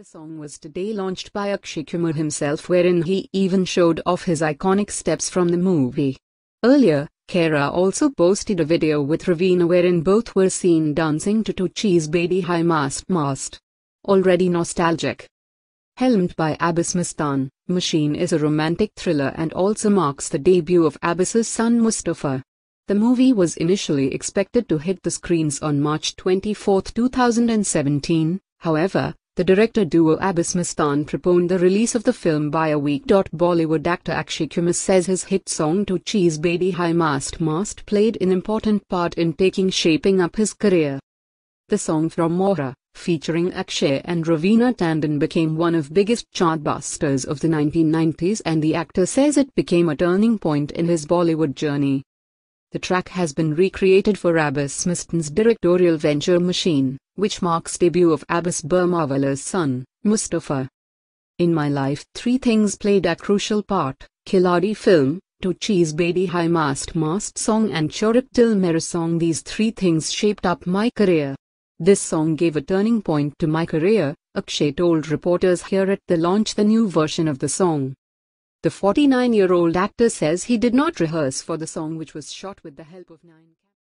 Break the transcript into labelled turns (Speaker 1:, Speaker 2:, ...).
Speaker 1: The song was today launched by Akshay Kumar himself wherein he even showed off his iconic steps from the movie. Earlier, Kaira also posted a video with Raveena wherein both were seen dancing to Cheez Badi Hai Mast Mast. Already nostalgic. Helmed by Abbas Mustan, Machine is a romantic thriller and also marks the debut of Abbas's son Mustafa. The movie was initially expected to hit the screens on March 24, 2017, however, the director duo Abbas Mustan preponed the release of the film by a week. Bollywood actor Akshay Kumar says his hit song Tu Cheez Badi Hai Mast Mast played an important part in taking shaping up his career. The song from Mohra, featuring Akshay and Raveena Tandon became one of biggest chartbusters of the 1990s and the actor says it became a turning point in his Bollywood journey. The track has been recreated for Abbas Mustan's directorial venture Machine, which marks debut of Abbas Burmawala's son, Mustafa. In My Life, three things played a crucial part, Khiladi film, Tu Cheez Badi Hai Mast Mast song and Chura Ke Dil Mera song These three things shaped up my career. This song gave a turning point to my career, Akshay told reporters here at the launch the new version of the song. The 49-year-old actor says he did not rehearse for the song which was shot with the help of nine